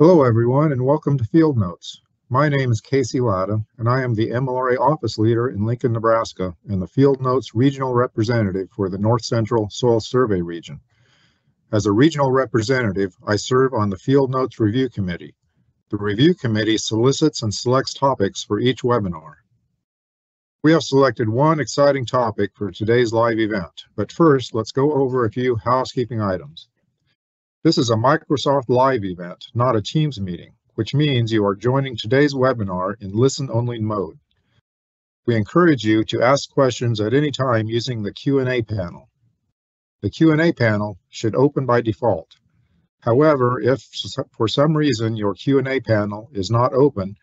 Hello, everyone, and welcome to Field Notes. My name is Casey Latta, and I am the MLRA Office Leader in Lincoln, Nebraska, and the Field Notes Regional Representative for the North Central Soil Survey Region. As a regional representative, I serve on the Field Notes Review Committee. The Review Committee solicits and selects topics for each webinar. We have selected one exciting topic for today's live event, but first, let's go over a few housekeeping items. This is a Microsoft Live event, not a Teams meeting, which means you are joining today's webinar in listen-only mode. We encourage you to ask questions at any time using the Q&A panel. The Q&A panel should open by default. However, if for some reason your Q&A panel is not open,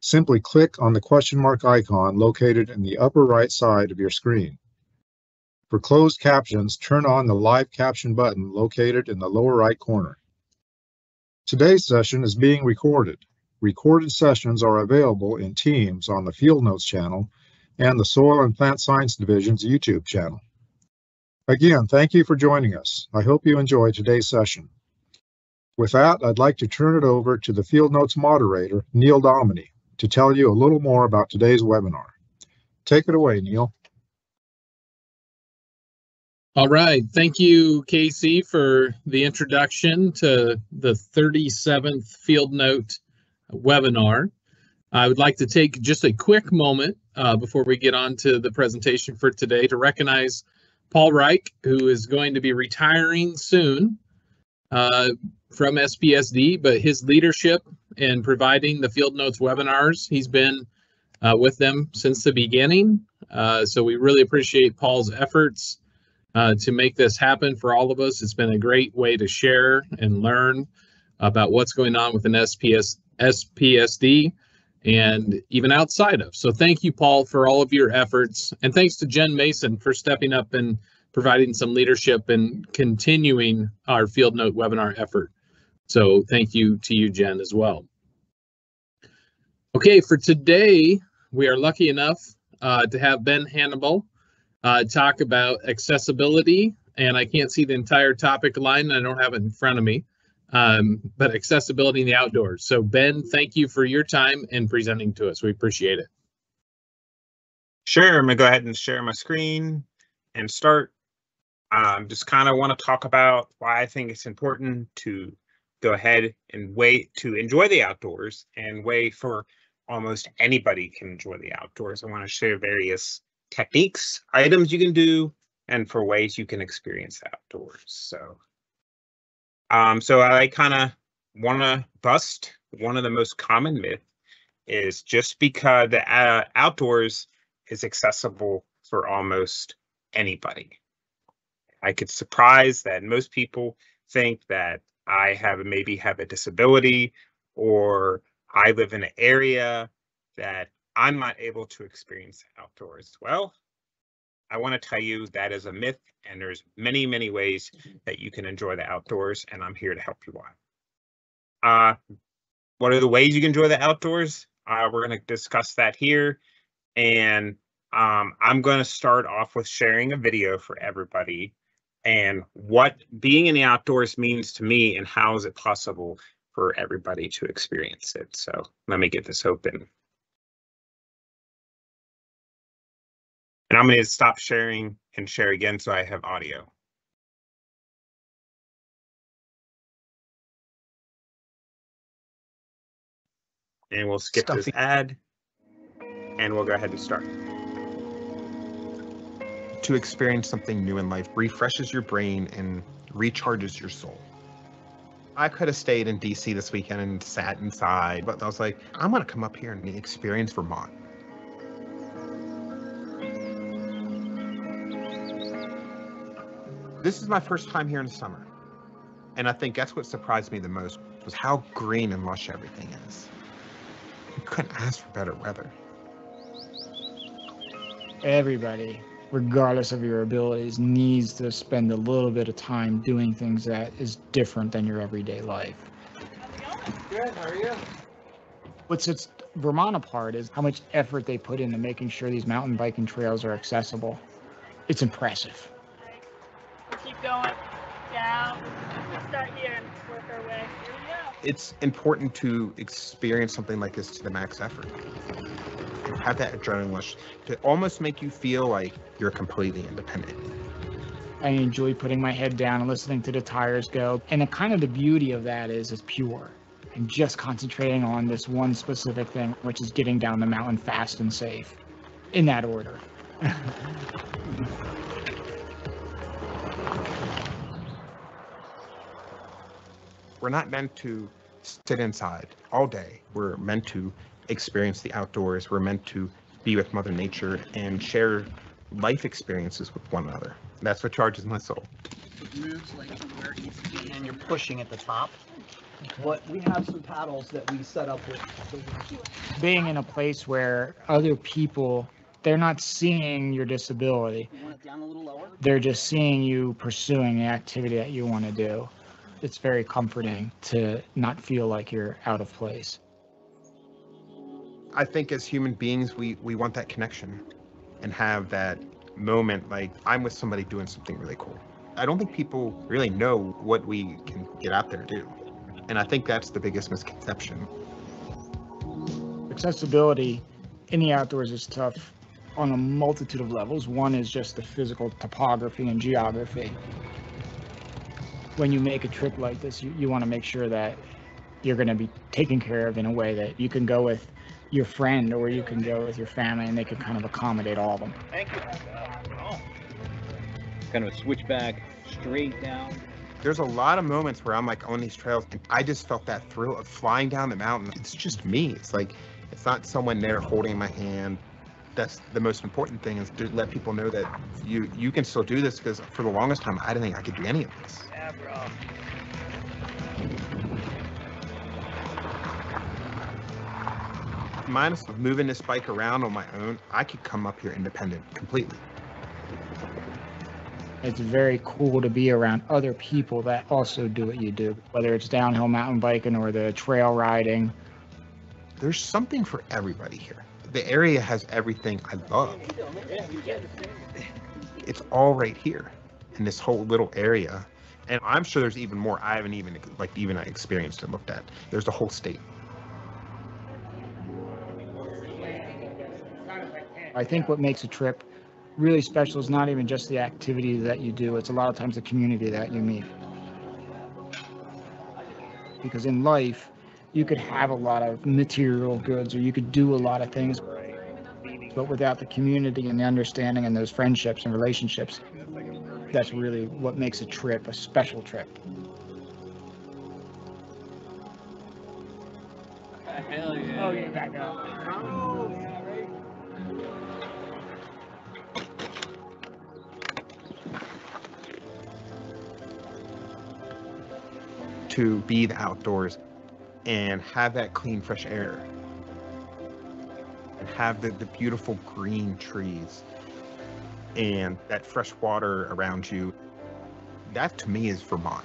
simply click on the question mark icon located in the upper right side of your screen. For closed captions, turn on the live caption button located in the lower right corner. Today's session is being recorded. Recorded sessions are available in Teams on the Field Notes channel and the Soil and Plant Science Division's YouTube channel. Again, thank you for joining us. I hope you enjoy today's session. With that, I'd like to turn it over to the Field Notes moderator, Neil Dominy, to tell you a little more about today's webinar. Take it away, Neil. All right. Thank you, Casey, for the introduction to the 37th Field Note webinar. I would like to take just a quick moment uh, before we get on to the presentation for today to recognize Paul Reich, who is going to be retiring soon uh, from SPSD, but his leadership in providing the Field Notes webinars, he's been uh, with them since the beginning. Uh, so we really appreciate Paul's efforts uh, to make this happen for all of us. It's been a great way to share and learn about what's going on with an SPS, SPSD and even outside of. So thank you, Paul, for all of your efforts. And thanks to Jen Mason for stepping up and providing some leadership and continuing our Field Note webinar effort. So thank you to you, Jen, as well. Okay, for today, we are lucky enough uh, to have Ben Hannibal, uh, talk about accessibility, and I can't see the entire topic line. I don't have it in front of me, um, but accessibility in the outdoors. So Ben, thank you for your time and presenting to us. We appreciate it. Sure, I'm gonna go ahead and share my screen and start. Um, just kind of want to talk about why I think it's important to go ahead and wait to enjoy the outdoors and way for almost anybody can enjoy the outdoors. I want to share various techniques, items you can do, and for ways you can experience the outdoors. So, um, so I kind of want to bust one of the most common myth is just because the uh, outdoors is accessible for almost anybody. I could surprise that most people think that I have maybe have a disability or I live in an area that I'm not able to experience outdoors. Well, I want to tell you that is a myth, and there's many, many ways that you can enjoy the outdoors, and I'm here to help you out. Uh, what are the ways you can enjoy the outdoors? Uh, we're going to discuss that here, and um, I'm going to start off with sharing a video for everybody and what being in the outdoors means to me and how is it possible for everybody to experience it. So let me get this open. And I'm going to stop sharing and share again so I have audio. And we'll skip Stuffy. this ad and we'll go ahead and start. To experience something new in life refreshes your brain and recharges your soul. I could have stayed in DC this weekend and sat inside, but I was like, I'm going to come up here and experience Vermont. This is my first time here in the summer. And I think that's what surprised me the most was how green and lush everything is. You couldn't ask for better weather. Everybody, regardless of your abilities, needs to spend a little bit of time doing things that is different than your everyday life. Good, how are you? What sets Vermont apart is how much effort they put into making sure these mountain biking trails are accessible. It's impressive going down. We'll start here and work our way. Here we go. it's important to experience something like this to the max effort. Have that adrenaline rush to almost make you feel like you're completely independent. I enjoy putting my head down and listening to the tires go. And the kind of the beauty of that is it's pure and just concentrating on this one specific thing, which is getting down the mountain fast and safe in that order. We're not meant to sit inside all day. We're meant to experience the outdoors. We're meant to be with Mother Nature and share life experiences with one another. That's what charges my soul. moves like to where it needs to be and you're pushing at the top. But we have some paddles that we set up with. Being in a place where other people, they're not seeing your disability, You want it down a little lower? they're just seeing you pursuing the activity that you want to do. It's very comforting to not feel like you're out of place. I think as human beings, we, we want that connection and have that moment like I'm with somebody doing something really cool. I don't think people really know what we can get out there and do. And I think that's the biggest misconception. accessibility in the outdoors is tough on a multitude of levels. One is just the physical topography and geography. When you make a trip like this, you, you want to make sure that you're going to be taken care of in a way that you can go with your friend or you can go with your family and they can kind of accommodate all of them. Thank you. Oh. kind of a switchback straight down. There's a lot of moments where I'm like on these trails and I just felt that thrill of flying down the mountain. It's just me. It's like, it's not someone there holding my hand. That's the most important thing is to let people know that you you can still do this because for the longest time I didn't think I could do any of this. Yeah, bro. minus moving this bike around on my own, I could come up here independent completely. It's very cool to be around other people that also do what you do, whether it's downhill mountain biking or the trail riding. There's something for everybody here. The area has everything I love. It's all right here in this whole little area. And I'm sure there's even more I haven't even like even I experienced and looked at. There's the whole state. I think what makes a trip really special is not even just the activity that you do, it's a lot of times the community that you meet. Because in life, you could have a lot of material goods or you could do a lot of things, but without the community and the understanding and those friendships and relationships, that's really what makes a trip a special trip. Hell yeah. Oh, yeah, back up. to be the outdoors and have that clean, fresh air and have the, the beautiful green trees and that fresh water around you. That to me is Vermont.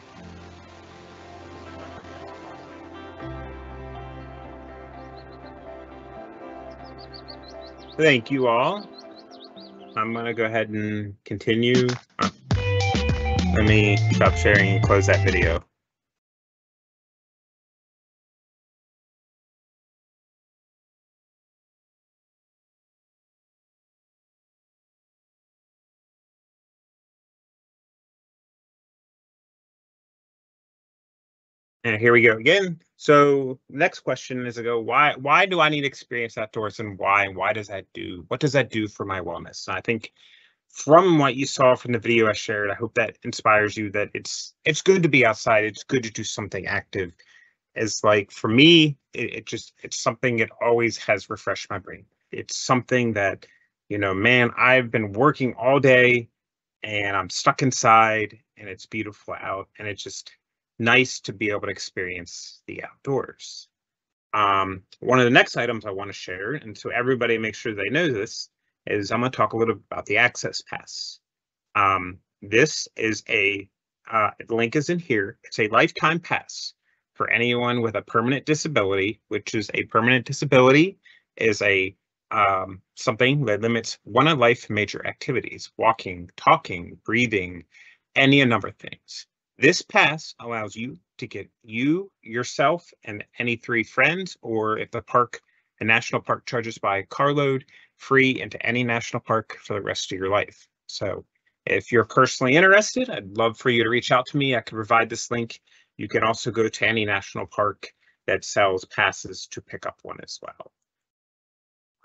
Thank you all. I'm gonna go ahead and continue. Let me stop sharing and close that video. And here we go again. So next question is to go, why why do I need experience outdoors and why and why does that do what does that do for my wellness? And I think from what you saw from the video I shared, I hope that inspires you that it's it's good to be outside. It's good to do something active. It's like for me, it, it just it's something that always has refreshed my brain. It's something that, you know, man, I've been working all day and I'm stuck inside and it's beautiful out and it just nice to be able to experience the outdoors. Um, one of the next items I want to share, and so everybody make sure they know this, is I'm going to talk a little about the access pass. Um, this is a uh, the link is in here. It's a lifetime pass for anyone with a permanent disability, which is a permanent disability is a um, something that limits one of life major activities: walking, talking, breathing, any a number of things This pass allows you to get you, yourself, and any three friends, or if the park, the national park charges by carload, free into any national park for the rest of your life. So if you're personally interested, I'd love for you to reach out to me. I can provide this link. You can also go to any national park that sells passes to pick up one as well.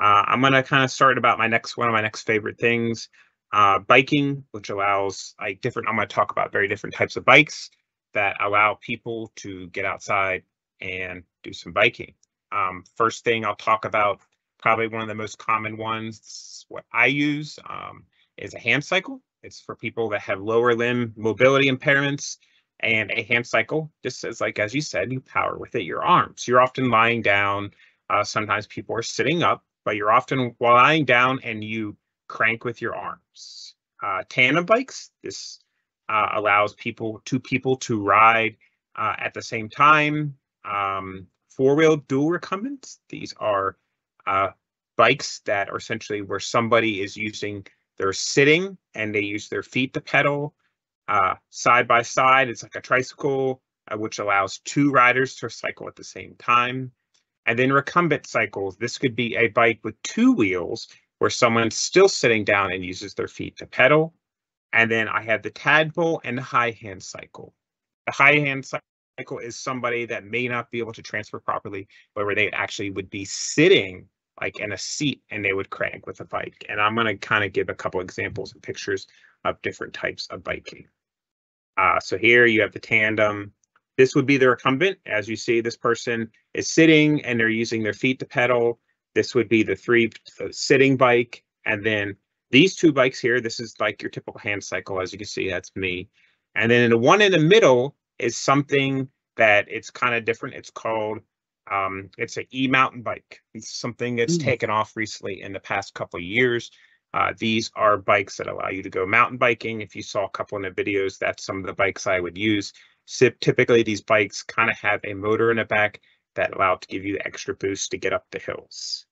Uh, I'm gonna kind of start about my next one of my next favorite things, uh, biking, which allows like different. I'm gonna talk about very different types of bikes that allow people to get outside and do some biking. Um, first thing I'll talk about, probably one of the most common ones, what I use um, is a hand cycle. It's for people that have lower limb mobility impairments and a hand cycle. Just as like, as you said, you power with it, your arms. You're often lying down. Uh, sometimes people are sitting up, but you're often while lying down and you crank with your arms. Uh, tandem bikes, this uh, allows people, two people to ride uh, at the same time. Um, four-wheel dual recumbents, these are uh, bikes that are essentially where somebody is using, they're sitting and they use their feet to pedal uh, side by side. It's like a tricycle, uh, which allows two riders to cycle at the same time. And then recumbent cycles, this could be a bike with two wheels where someone's still sitting down and uses their feet to pedal. And then I have the tadpole and the high hand cycle. The high hand cycle is somebody that may not be able to transfer properly, but where they actually would be sitting like in a seat and they would crank with a bike. And I'm going to kind of give a couple examples and pictures of different types of biking. Uh, so here you have the tandem. This would be the recumbent. As you see, this person is sitting and they're using their feet to pedal. This would be the three the sitting bike. And then these two bikes here, this is like your typical hand cycle. As you can see, that's me. And then the one in the middle is something that it's kind of different. It's called, um, it's an e-mountain bike. It's something that's Mm. taken off recently in the past couple of years. Uh, these are bikes that allow you to go mountain biking. If you saw a couple in the videos, that's some of the bikes I would use. So typically, these bikes kind of have a motor in the back that allow to give you the extra boost to get up the hills.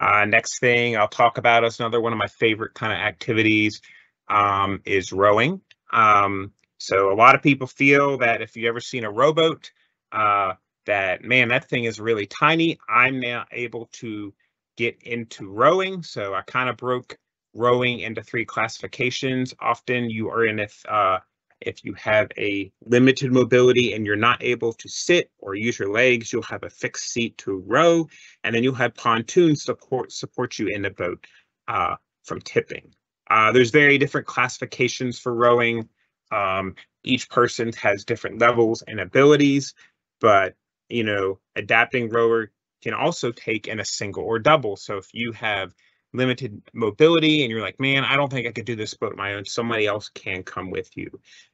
Uh, next thing I'll talk about is another one of my favorite kind of activities um, is rowing. Um, so a lot of people feel that if you've ever seen a rowboat, uh, that man, that thing is really tiny. I'm now able to get into rowing. So I kind of broke rowing into three classifications. Often you are in a uh, if you have a limited mobility and you're not able to sit or use your legs, you'll have a fixed seat to row, and then you'll have pontoons support support you in the boat uh, from tipping. Uh, there's very different classifications for rowing. Um, each person has different levels and abilities, but you know, adapting rower can also take in a single or double. So if you have limited mobility and you're like, man, I don't think I could do this boat my own, somebody else can come with you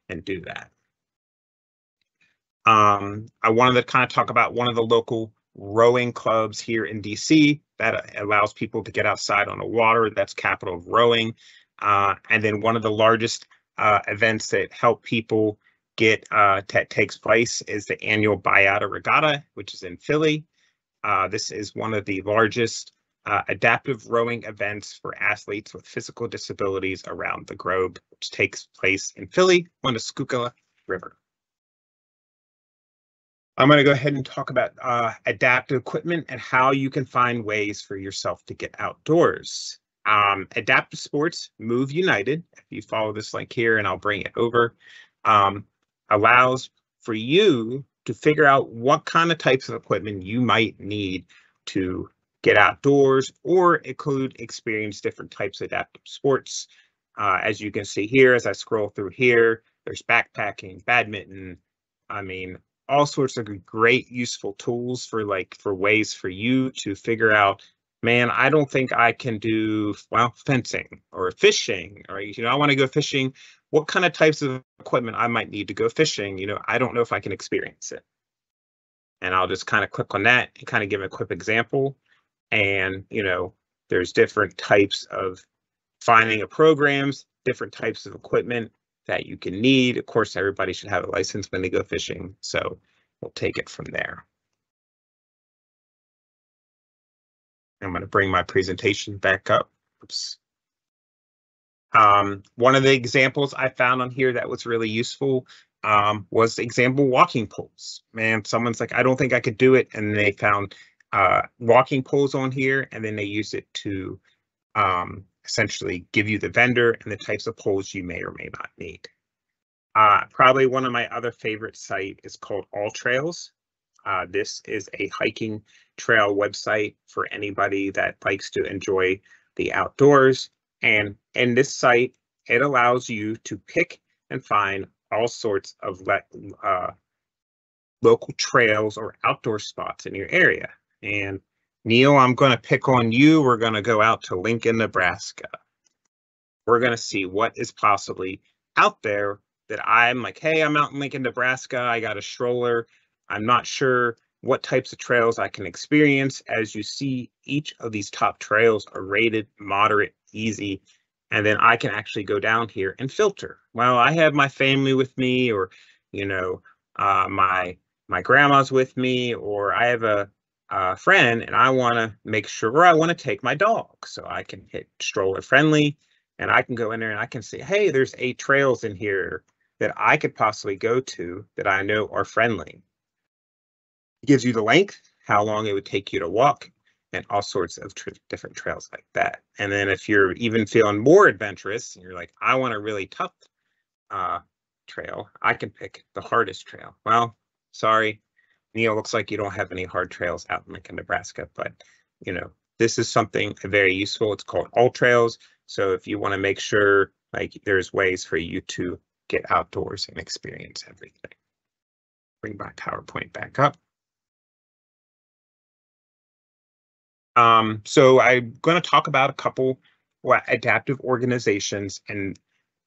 and do that. Um, I wanted to kind of talk about one of the local rowing clubs here in DC that allows people to get outside on the water. That's Capital of Rowing. Uh, and then one of the largest uh, events that help people get uh, that takes place is the annual Bayada Regatta, which is in Philly. Uh, this is one of the largest uh, adaptive rowing events for athletes with physical disabilities around the globe, which takes place in Philly on the Schuylkill River. I'm going to go ahead and talk about uh, adaptive equipment and how you can find ways for yourself to get outdoors. Um, adaptive Sports Move United, if you follow this link here and I'll bring it over, um, allows for you to figure out what kind of types of equipment you might need to get outdoors or could experience different types of adaptive sports. Uh, as you can see here, as I scroll through here, there's backpacking, badminton. I mean, all sorts of great useful tools for like for ways for you to figure out man i don't think i can do well fencing or fishing or you know i want to go fishing what kind of types of equipment i might need to go fishing you know i don't know if i can experience it and i'll just kind of click on that and kind of give a quick example and you know there's different types of finding of programs different types of equipment that you can need. Of course everybody should have a license when they go fishing so we'll take it from there. I'm going to bring my presentation back up. Oops. Um, one of the examples I found on here that was really useful um, was example walking poles. Man, someone's like, I don't think I could do it, and they found uh, walking poles on here, and then they use it to um, essentially give you the vendor and the types of poles you may or may not need. Uh, probably one of my other favorite site is called All Trails. Uh, this is a hiking trail website for anybody that likes to enjoy the outdoors. And in this site, it allows you to pick and find all sorts of uh, local trails or outdoor spots in your area. And Neil, I'm going to pick on you. We're going to go out to Lincoln, Nebraska. We're going to see what is possibly out there that I'm like, hey, I'm out in Lincoln, Nebraska. I got a stroller. I'm not sure what types of trails I can experience. As you see, each of these top trails are rated moderate, easy, and then I can actually go down here and filter. Well, I have my family with me, or you know, uh, my my grandma's with me, or I have a, a friend, and I want to make sure I want to take my dog, so I can hit stroller friendly, and I can go in there and I can say, hey, there's eight trails in here that I could possibly go to that I know are friendly. It gives you the length, how long it would take you to walk, and all sorts of tr- different trails like that. And then if you're even feeling more adventurous and you're like, I want a really tough uh, trail, I can pick the hardest trail. Well, sorry, Neil, looks like you don't have any hard trails out in Lincoln, Nebraska, but you know, this is something very useful. It's called All Trails. So if you want to make sure like there's ways for you to get outdoors and experience everything. Bring my PowerPoint back up. Um, so I'm going to talk about a couple adaptive organizations, and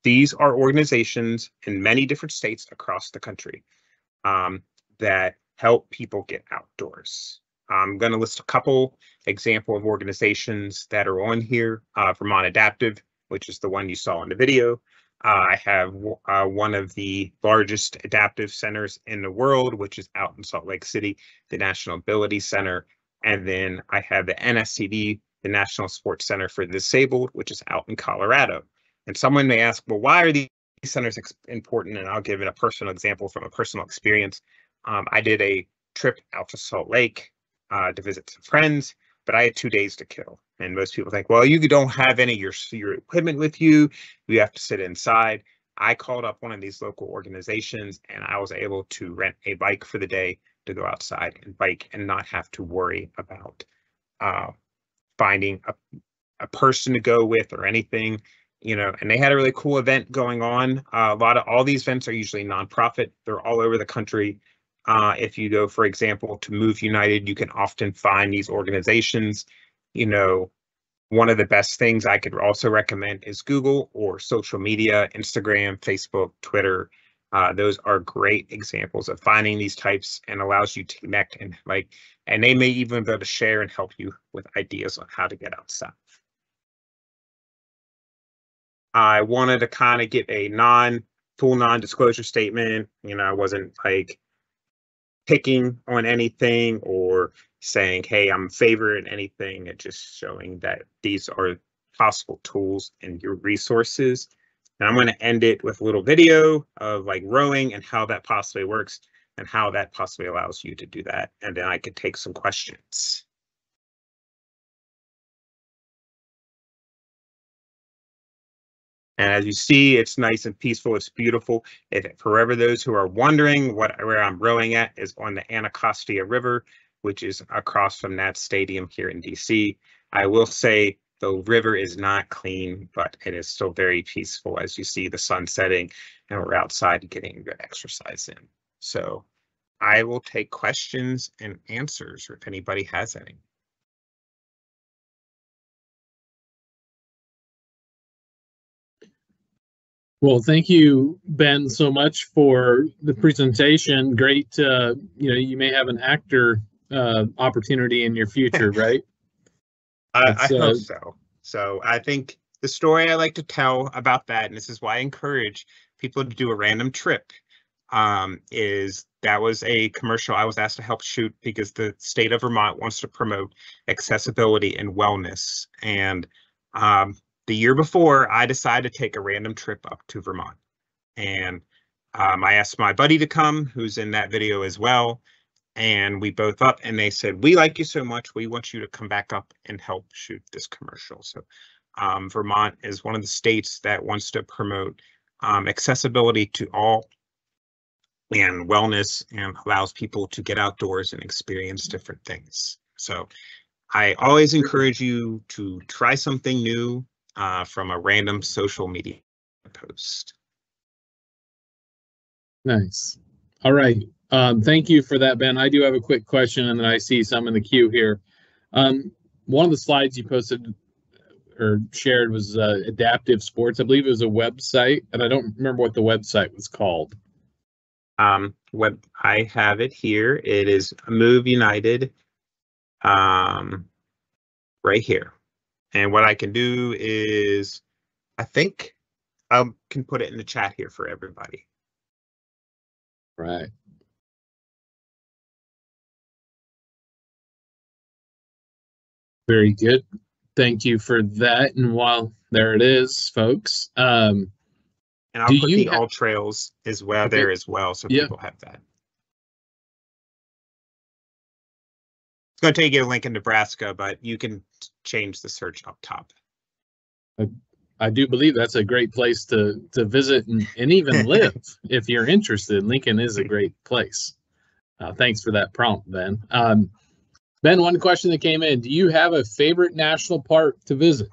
these are organizations in many different states across the country um, that help people get outdoors. I'm going to list a couple example of organizations that are on here. Uh, Vermont Adaptive, which is the one you saw in the video. Uh, I have uh, one of the largest adaptive centers in the world, which is out in Salt Lake City, the National Ability Center. And then I have the NSCD, the National Sports Center for the Disabled, which is out in Colorado. And someone may ask, well, why are these centers important? And I'll give it a personal example from a personal experience. Um, I did a trip out to Salt Lake uh, to visit some friends, but I had two days to kill. And most people think, well, you don't have any of your, your equipment with you. You have to sit inside. I called up one of these local organizations and I was able to rent a bike for the day to go outside and bike and not have to worry about uh, finding a, a person to go with or anything you know and they had a really cool event going on uh, a lot of all these events are usually nonprofit they're all over the country uh, if you go for example to move united you can often find these organizations you know one of the best things i could also recommend is google or social media instagram facebook twitter uh, those are great examples of finding these types and allows you to connect and like, and they may even be able to share and help you with ideas on how to get outside. I wanted to kind of get a non full non-disclosure statement. You know, I wasn't like picking on anything or saying, hey, I'm favoring anything. It's just showing that these are possible tools and your resources and I'm going to end it with a little video of like rowing and how that possibly works and how that possibly allows you to do that. And then I could take some questions. And as you see, it's nice and peaceful. It's beautiful. If forever those who are wondering what where I'm rowing at is on the Anacostia River, which is across from that stadium here in DC. I will say the river is not clean, but it is still very peaceful as you see the sun setting and we're outside getting good exercise in. So I will take questions and answers if anybody has any. Well, thank you, Ben, so much for the presentation. Great. Uh, you know, you may have an actor uh, opportunity in your future, right? I, I uh, hope so. So I think the story I like to tell about that, and this is why I encourage people to do a random trip, um, is that was a commercial I was asked to help shoot because the state of Vermont wants to promote accessibility and wellness. And um, the year before, I decided to take a random trip up to Vermont. And um, I asked my buddy to come, who's in that video as well. And we both up and they said, We like you so much. We want you to come back up and help shoot this commercial. So um, Vermont is one of the states that wants to promote um, accessibility to all and wellness and allows people to get outdoors and experience different things. So I always encourage you to try something new uh, from a random social media post. Nice. All right. Um, thank you for that, Ben. I do have a quick question and then I see some in the queue here. Um, one of the slides you posted or shared was uh, adaptive sports. I believe it was a website and I don't remember what the website was called. Um, web, I have it here. It is Move United. Um, right here. And what I can do is, I think I can put it in the chat here for everybody. Right. Very good. Thank you for that. And while there it is, folks. Um, And I'll put the all trails as well Okay. there as well, so people have that. It's gonna take you to Lincoln, Nebraska, but you can change the search up top. I do believe that's a great place to to visit and, and even live if you're interested. Lincoln is a great place. Uh, thanks for that prompt, Ben. Um, ben, one question that came in: Do you have a favorite national park to visit?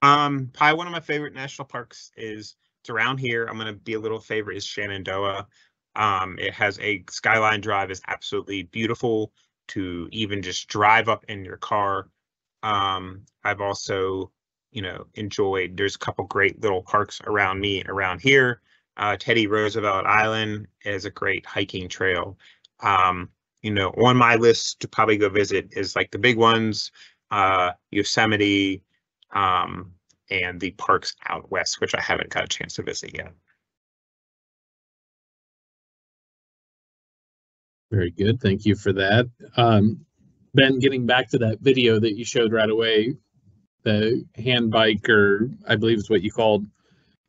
Um, probably one of my favorite national parks is it's around here. I'm gonna be a little favorite is Shenandoah. Um, it has a skyline drive is absolutely beautiful to even just drive up in your car. Um, I've also, you know, enjoyed. There's a couple great little parks around me around here. Uh, Teddy Roosevelt Island is a great hiking trail. Um, you know, on my list to probably go visit is like the big ones, uh, Yosemite, um, and the parks out west, which I haven't got a chance to visit yet. Very good. Thank you for that. Um, ben, getting back to that video that you showed right away, the hand bike, or I believe is what you called.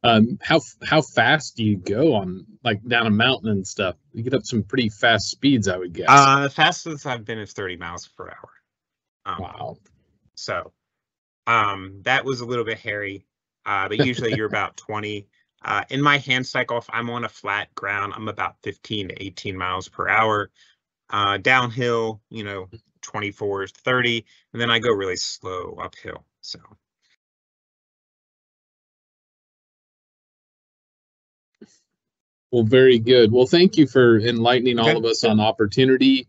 Um, how how fast do you go on like down a mountain and stuff? You get up some pretty fast speeds, I would guess. Uh, the fastest I've been is 30 miles per hour. Um, wow. So, um, that was a little bit hairy. Uh, but usually you're about 20. Uh, in my hand cycle, if I'm on a flat ground, I'm about 15 to 18 miles per hour. Uh, downhill, you know, 24 30, and then I go really slow uphill. So, Well, very good. Well, thank you for enlightening all of us on opportunity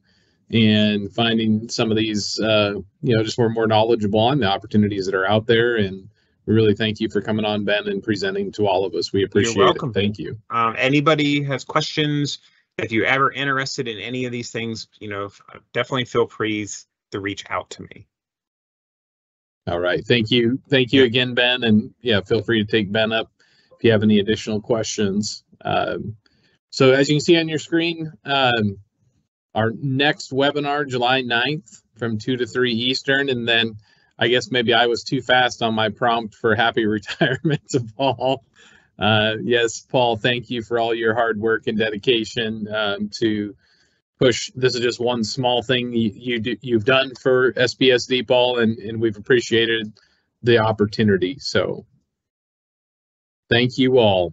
and finding some of these, uh, you know, just more more knowledgeable on the opportunities that are out there. And we really thank you for coming on, Ben, and presenting to all of us. We appreciate You're welcome. it. Thank you. um, anybody has questions, if you're ever interested in any of these things, you know, definitely feel free to reach out to me. All right. Thank you. Thank you again, Ben. And yeah, feel free to take Ben up if you have any additional questions. Um, so as you can see on your screen, um, our next webinar, July 9th from 2 to 3 Eastern. And then I guess maybe I was too fast on my prompt for happy retirement to Paul. Uh, yes, Paul, thank you for all your hard work and dedication um, to push. This is just one small thing you, you do, you've done for SPSD, Paul, and, and we've appreciated the opportunity. So thank you all.